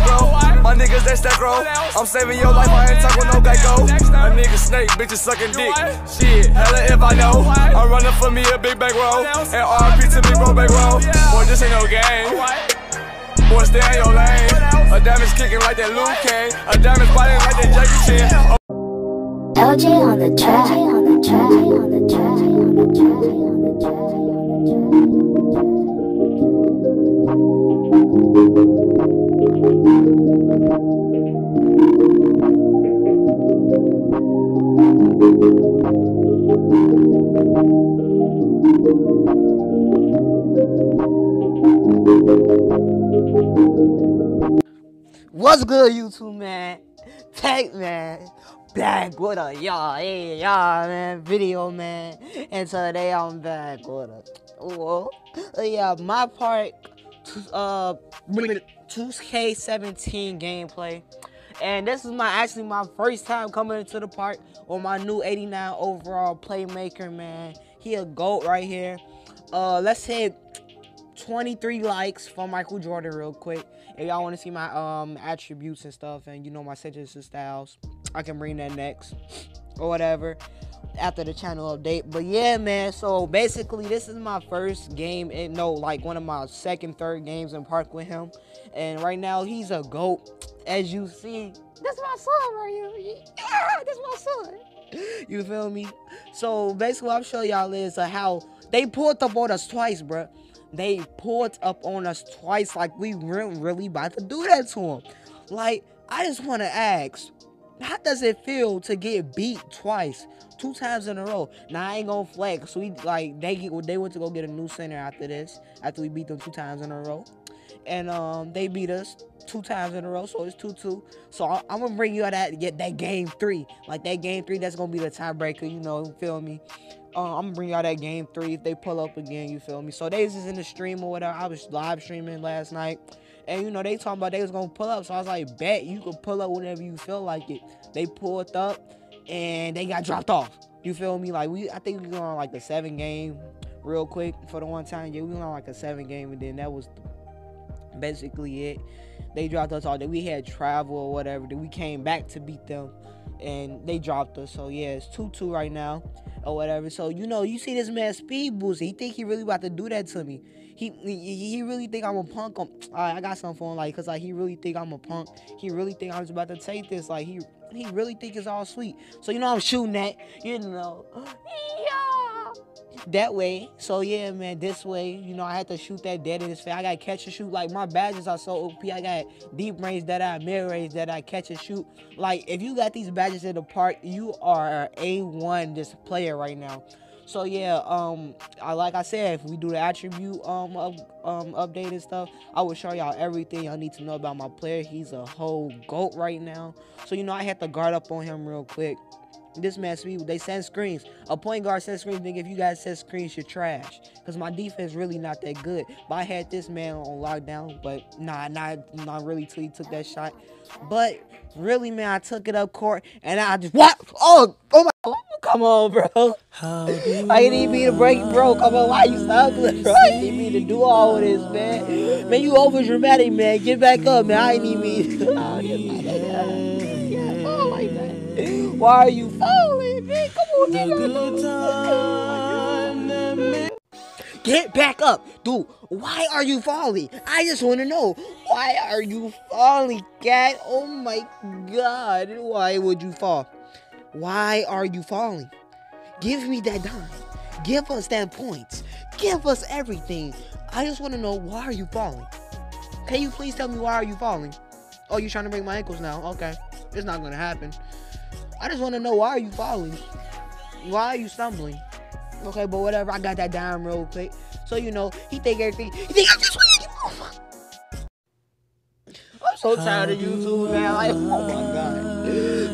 micro. My niggas, stack roll. I'm saving your life, I ain't talking no Geico. A nigga snake, bitches sucking dick. Shit, hella if I know. I'm running for me a big back roll. And RP to big bro roll. Boy, this ain't no game. Boy, stay in your lane. A diamond's kicking like that Luke Kane. A diamond's biting like that Jackie Chan. LJ on the track. track. on the track. on the track. What's good, YouTube, man? Tank, man. Back with a y'all, hey, y'all, man, video, man. And today I'm back with a, oh, yeah, MyPark, uh, 2K17 gameplay. And this is my, actually my first time coming into the park with my new 89 overall playmaker, man. He a GOAT right here. Uh, let's hit 23 likes for Michael Jordan real quick. If y'all want to see my um attributes and stuff and you know my signature styles, I can bring that next or whatever after the channel update. But yeah, man, so basically this is my first game and no, like one of my second, third games in park with him. And right now he's a GOAT. As you see, that's my son right here. Yeah, that's my son. You feel me? So basically I'm showing y'all is uh, how they pulled up on us twice, bruh they pulled up on us twice like we weren't really about to do that to them. Like, I just want to ask, how does it feel to get beat twice, two times in a row? Now I ain't gonna flex. We like they they went to go get a new center after this, after we beat them two times in a row, and um they beat us two times in a row, so it's two two. So I, am gonna bring you that get that game three, like that game three. That's gonna be the tiebreaker. You know, feel me? Uh, I'm gonna bring y'all that game three if they pull up again. You feel me? So they was in the stream or whatever. I was live streaming last night, and you know they talking about they was gonna pull up. So I was like, bet you can pull up whenever you feel like it. They pulled up, and they got dropped off. You feel me? Like we, I think we on like the seven game, real quick for the one time. Yeah, we went on like a seven game, and then that was basically it. They dropped us all. That we had travel or whatever. Then we came back to beat them, and they dropped us. So yeah, it's two two right now or whatever. So you know, you see this man speed boost. He think he really about to do that to me. He he, he really think I'm a punk. I'm, right, I got something for him, like, cause like he really think I'm a punk. He really think I'm about to take this. Like he he really think it's all sweet. So you know I'm shooting that. You know, yeah. That way, so yeah, man. This way, you know, I had to shoot that dead in his face. I got catch and shoot. Like my badges are so OP. I got deep range that I mid range that I catch and shoot. Like if you got these badges in the park, you are a one this player right now. So yeah, um, I like I said, if we do the attribute um, up, um update and stuff, I will show y'all everything y'all need to know about my player. He's a whole goat right now. So you know I had to guard up on him real quick. This man speed, they send screens. A point guard sends screens. Nigga, if you guys send screens, you're trash. Cause my defense really not that good. But I had this man on lockdown. But nah, not not really till he took that shot. But really, man, I took it up court and I just what? Oh, oh my! Come on, bro. I need me to break, bro. Come on, why you stumbling, bro? I need me to do all of this, man. Man, you over dramatic, man. Get back up, man. I need me. Why are you falling, man? Come on, nigga. Get back up, dude. Why are you falling? I just want to know. Why are you falling, cat? Oh my god. Why would you fall? Why are you falling? Give me that dime. Give us that points. Give us everything. I just want to know why are you falling? Can you please tell me why are you falling? Oh, you're trying to break my ankles now. Okay. It's not going to happen. I just want to know why are you falling? Why are you stumbling? Okay, but whatever. I got that down real quick. So you know, he think everything. He think I'm just I'm so tired of YouTube, man. Like, oh my god.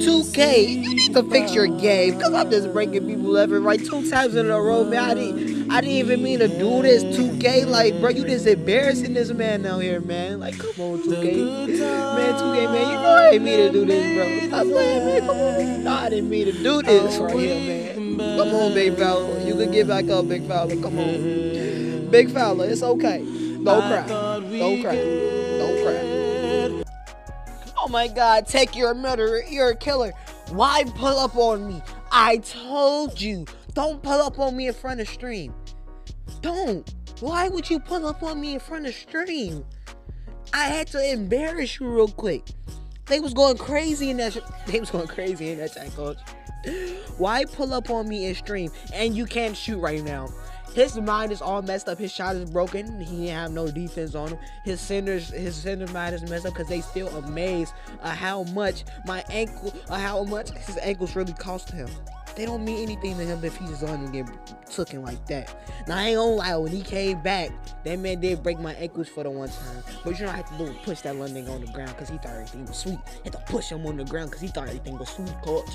2K, you need to fix your game. Cause I'm just breaking people left and right two times in a row, man. I didn't, I didn't even mean to do this. 2K, like, bro, you just embarrassing this man out here, man. Like, come on, 2K, man, 2K, man. You know I didn't mean to do this, bro. Stop playing, man. Come on. No, I didn't mean to do this right here, man. Come on, big fella. You can get back up, big fella. Come on, big fella. It's okay. Don't cry. Don't cry. Don't cry. Oh my god, take you're a murderer, you're a killer. Why pull up on me? I told you, don't pull up on me in front of stream. Don't. Why would you pull up on me in front of stream? I had to embarrass you real quick. They was going crazy in that. They was going crazy in that chat, coach. Why pull up on me in stream and you can't shoot right now? His mind is all messed up. His shot is broken. He didn't have no defense on him. His centers, his center mind is messed up because they still amazed at how much my ankle, uh, how much his ankles really cost him. They don't mean anything to him if he's just letting him get tooken like that. Now I ain't gonna lie, when he came back, that man did break my ankles for the one time. But you know I had to do push that nigga on the ground because he thought everything was sweet. I had to push him on the ground because he thought everything was sweet, coach.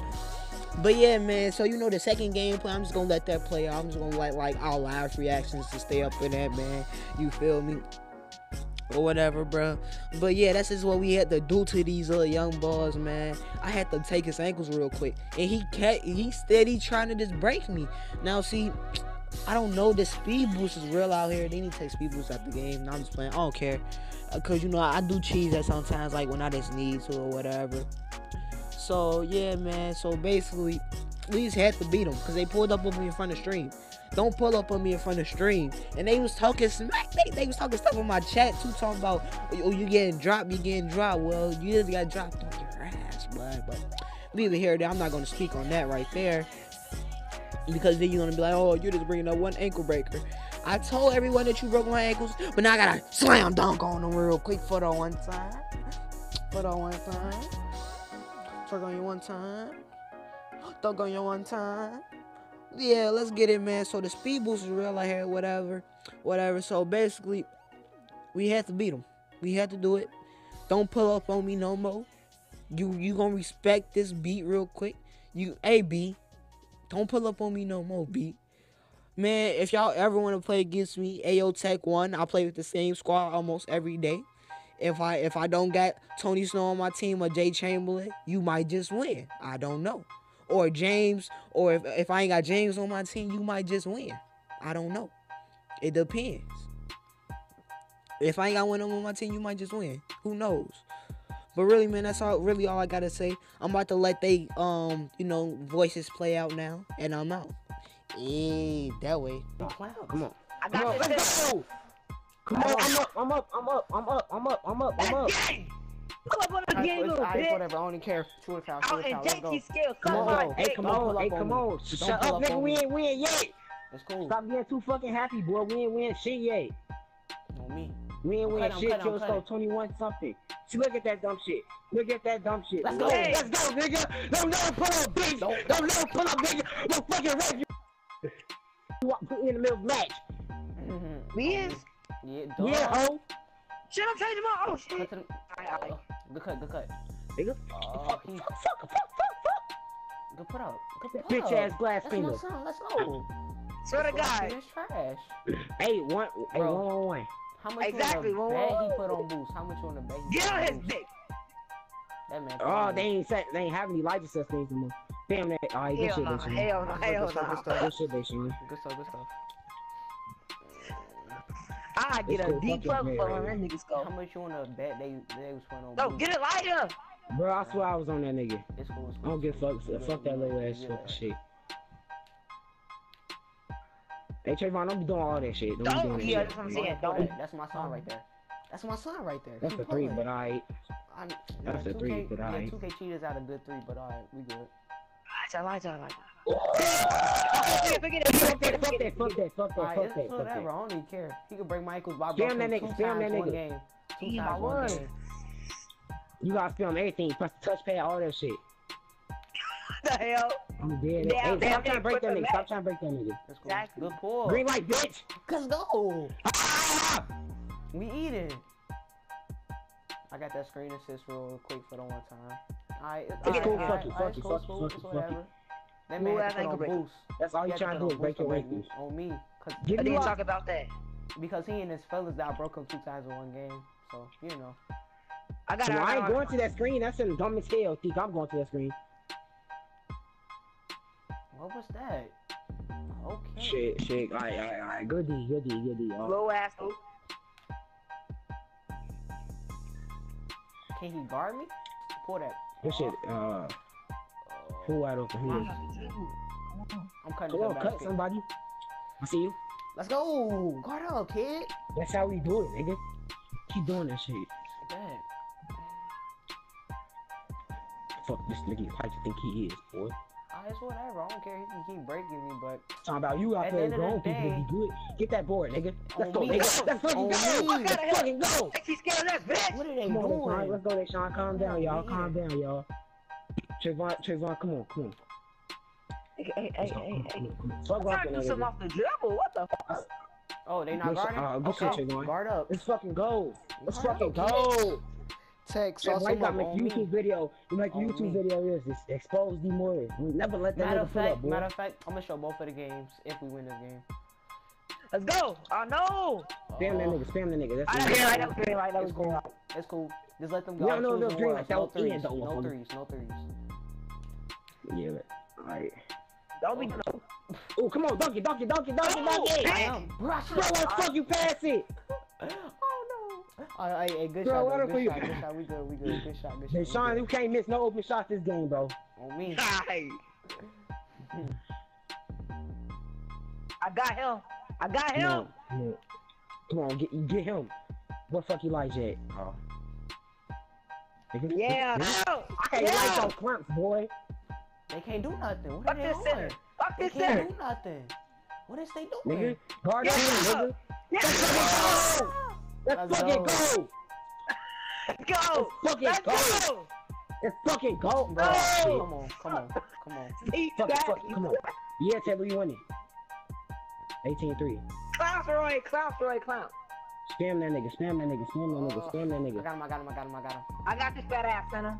But yeah, man. So you know the second gameplay, I'm just gonna let that play out. I'm just gonna let like our live reactions to stay up in that, man. You feel me? Or whatever, bro. But yeah, that's just what we had to do to these uh, young boys, man. I had to take his ankles real quick, and he kept he steady trying to just break me. Now see. I don't know. The speed boost is real out here. They need to take speed boost at the game. Now I'm just playing. I don't care. Because, you know, I do cheese that sometimes, like, when I just need to or whatever. So yeah, man. So basically, we just had to beat them because they pulled up on me in front of the stream. Don't pull up on me in front of stream. And they was talking smack. They, they was talking stuff in my chat too, talking about oh you getting dropped, you getting dropped. Well, you just got dropped on your ass, bud. But leave it here. I'm not gonna speak on that right there because then you're gonna be like, oh, you're just bringing up one ankle breaker. I told everyone that you broke my ankles, but now I gotta slam dunk on them real quick for the one time. For the one time. Twerk on you one time. Thug on you one time. Yeah, let's get it, man. So the speed boost is real out here, whatever. Whatever. So basically, we had to beat them. We had to do it. Don't pull up on me no more. You you gonna respect this beat real quick. You A B. Don't pull up on me no more, B. Man, if y'all ever want to play against me, AO Tech 1, I play with the same squad almost every day if I if I don't got Tony Snow on my team or Jay Chamberlain, you might just win. I don't know. Or James, or if, if I ain't got James on my team, you might just win. I don't know. It depends. If I ain't got one on my team, you might just win. Who knows? But really, man, that's all really all I gotta say. I'm about to let they um, you know, voices play out now, and I'm out. Hey, that way. Come on. I got this. Come on, I'm up, I'm up, I'm up, I'm up, I'm up, I'm up, I'm up. Pull up on the game, little bitch. whatever, I don't even care. Shoot it foul, shoot it foul, let's go. Skills, Come on, hey, come on, hey, come on. Shut up, nigga, we ain't win yet. Let's go. Stop getting too fucking happy, boy. We ain't win shit yet. On me. We ain't win shit cut him, till cut so 21 something. See, look at that dumb shit. Look at that dumb shit. Let's go. Hey, let's go, nigga. Don't never pull up, bitch. Don't- Don't, never pull up, nigga. Don't fucking rape you. You want put me in the middle of the match. Mhm. We is? Yeah, dog. Yeah, ho. Shit, I'm changing my. Oh, shit. Alright, alright. Oh, Good cut, good cut. Nigga. Oh, Fuck, he, fuck, fuck, fuck, fuck, good put up. Good fuck. put up. Bitch ass glass That's my finger. son, let's go. Swear to God. is trash. Hey, one, hey, Bro. one, one, one. How much Exactly, you whoa, on the bet whoa. he put on boost? How much on the bet Get on his dick. That man. Oh, they ain't set, they ain't have any lighter stuff things no more. Damn that. Alright, good Hell shit, no. they shit. Hell no. Hell Good stuff, good no. stuff. Good shit, they shit. Good stuff, good stuff. I get Let's a go deep fucking fuck man. for when that niggas How much you on the bet they they was putting on No, boost? get it lighter. Bro, I swear I was on that nigga. It's cool, it's I don't give a fuck. Yeah, Fuck that little ass yeah. fucking shit. Hey Trayvon, don't be doing all that shit. Don't, Don't, be doing that yeah, shit. that's what I'm Don't saying. Don't. That's my son right there. That's my son right there. That's Keep the three, pulling. but I. I, That's yeah, a three, 2K but yeah, 2K cheaters out a good three, but alright, we good. Lighter, lighter, lighter. Fuck that! Fuck that! Fuck that! Fuck that! Fuck that! Fuck that! whatever. I Fuck that! don't even care. He could break my ankles by Spam that two nigga, spam that nigga. game. Two Yeah, times one I game. You gotta film everything. Press the touchpad, all that shit. What the hell? I'm dead. Damn, hey, damn, stop trying to break that the nigga. Stop trying to break that nigga. Let's go. Exactly. Good pull. Green light, bitch! Let's go. Ah! We eating. I got that screen assist real quick for the one time. Alright, it's It's cool, fuck you, alright, fuck it's you, cool, fuck it's you, cool, fuck it's you, fuck you. whatever. That man had to put ankle on boost. That's all He you trying to do is on break boost your on me- ankles. On me. Cause, Give didn't talk about that. because he and his fellas that I broke him two times in one game. So, you know. I got No. I ain't got it. going to that screen. That's in dumb as hell. Think I'm going to that screen. What was that? Okay. Shit, shit. Alright, alright, alright. Good D, good D, good D. y'all. Low ass. Oh. Can he guard me? Pull that. This shit, uh, who wide open here? I'm cutting Come on, cut somebody. I see you. Let's go. Guard up, kid. That's how we do it, nigga. Keep doing that shit. Bet. Fuck this nigga. How you think he is, boy? It's whatever. I don't care. He can keep breaking me, but Talking about you out the there end the grown people day- be good. Get that board, nigga. Let's go, me. nigga. Let's fucking go. Let's fucking go. She's scared of that bitch. what are they Come on, doing? Let's go, Deshaun. Calm down, y'all. Calm down, y'all. Trayvon, Trayvon, come on, come on. Hey, hey, hey, hey, hey. on, on. Fuck to do something off the dribble. What the fuck? Oh, they not guarding? Uh, Trayvon. Guard up. Let's fucking go. Let's fucking go. Tech, That white guy make on YouTube me. video. You make On YouTube me. video is this expose D Morris. We never let that Matter of pull up, boy. matter of fact, I'm gonna show both of the games if we win this game. Let's go. I know. Spam that Uh, nigga, spam that nigga. That's I it. didn't like that was green light. That It's was green cool. light. It's cool. Just let them go. Yeah, no, no, Choosing green that No threes. No threes. No threes. Yeah, but- alright. Don't be no. Oh, come on, dunk it, dunk it, dunk it, it, Oh, it. I am. Bro, I Bro, fuck you pass it? Oh no. All right, hey, good Bro, shot, what up for Good you? shot, good shot. We good, we good. Good shot, good shot. Hey, Sean, good. you can't miss no open shots this game, bro. On me. Hey. I got him. I got Come him. on, come on. Come on, get, get him. What fuck Elijah at? Oh. Yeah. nigga. I can't Yeah. like those clamps, boy. They can't do nothing. What are Fuck they this center. Fuck They this can't center. do nothing. What is they doing? Nigga, guard up Yeah. him, nigga. Yeah. Let's Let's fucking go. go. Let's go. Let's fucking Let's go. go. Let's fucking go, bro. Oh. Come on, come on, come on. He's Fuck, back. fuck, come on. Yeah, table, you winning. 18-3. Clown Roy, clown Roy, clown. Spam that nigga, spam that nigga, spam that nigga, oh. spam that nigga. I got him, I got him, I got him, I got him. I got this fat ass center.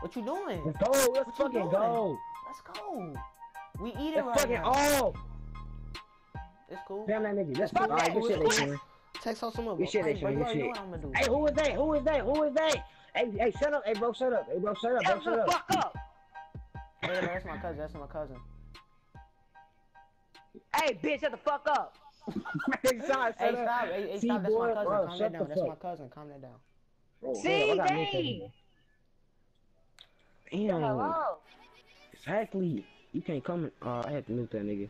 What you doing? Let's go, let's What you fucking go. Let's go. We eating Let's right fucking now. oh. It's cool. Spam that nigga. Let's Fuck fuck. Alright, good shit, Let's they doing. Text out some of Good shit, Hey, they bro, shit, you good know what I'm gonna do. Hey, who is that? Who is that? Who is that? Hey, hey, shut up. Hey, bro, shut up. Hey, bro, shut up. Bro, Shut shut the up. fuck up. Hey, bro, that's my cousin. That's my cousin. Hey, bitch, shut the fuck up. hey, shut Hey, stop. Hey, hey, stop. That's my cousin. bro, Calm that down. the That's my cousin. Calm that down. Oh, See, hold up, I gotta mute that Dave. Damn. Hello. Exactly. You can't come. Uh, I had to mute that nigga.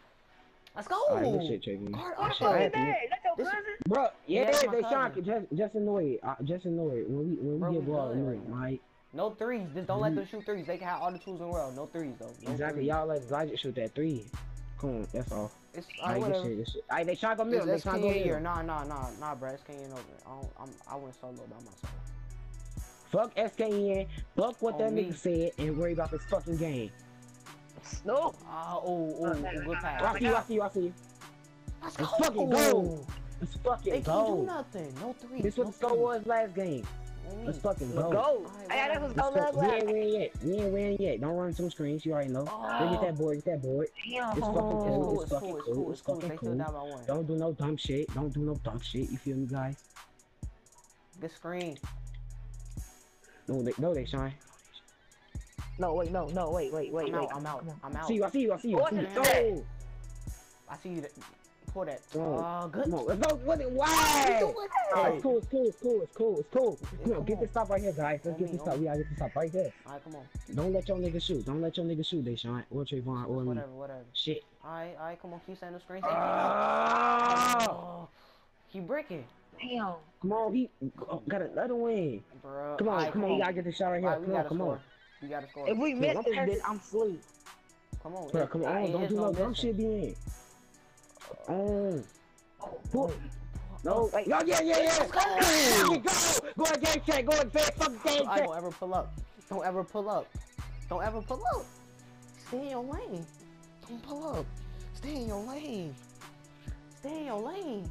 Let's go. Alright, good shit, Trayvon. Guard What the I fuck had is to mute- that? That's your This- cousin? Bro, yeah, that's my they Sean, cousin. just just annoy it. Uh, just annoy it. When we when Bro, we we get ball, good annoy it, right? No threes. Just don't let them shoot threes. They can have all the tools in the world. No threes though. No Exactly. Y'all let Elijah shoot that three. Come on, that's all. It's Alright, alright, good shit, good shit. Alright, they Sean go middle. They It's Sean go or middle. nah, nah, nah, nah, bro. It's KN over. I don't, I'm, I went solo by myself. Fuck SKN. Fuck what On that me. nigga said, and worry about this fucking game. No. Ah, oh, oh, good I pass. see you. I see you. I see you. Let's Let's fucking go. Let's fucking They can't do nothing. No threes. This what no the score threes. was last game. On. Let's fucking go. go. Alright, Hey, that was Let's go go. We ain't last. win yet. We ain't win yet. Don't run some screens. You already know. Go get oh. that board. Get that board. Damn. It's oh, fucking It's cool. cool. It's It's fucking cool. It's cool. cool. It's It's fucking They cool. down by one. Don't do no dumb shit. Don't do no dumb shit. You feel me, guys? Good screen. No, they, no, they shine. No, wait, no, no, wait, wait, wait, I'm wait. out. I'm out. I'm out. See you. I see you. I see you. Oh, I see you. What Go. I see you. Pull that. Go. Uh, good. Come on. Let's go. What? What you Why? doing? It's cool. It's cool. It's cool. It's cool. It's cool. Come on. come Get on. this stop right here, guys. Let's get this on stop. We gotta get this stop right there. Alright, come on. Don't let your nigga shoot. Don't let your nigga shoot, Deshaun or Trayvon or me. Whatever, whatever. Shit. Alright, alright, come on. Keep setting the screen. Ah! Oh, keep breaking. Damn. Come on, he oh, got another win. Bro. Come on, come on, you gotta get this shot right here. Alright, we Come on, come score. on. We gotta score. If we miss this I'm asleep. Come on. Bro, come on, don't do no dumb missing. shit, be in. Oh. Pull. Oh. No, Oh, wait. no, yeah, yeah, yeah. Let's go. Go, go on game check, go on fast, fucking game I don't ever pull up. Don't ever pull up. Don't ever pull up. Stay in your lane. Don't pull up. Stay in your lane. Stay in your lane.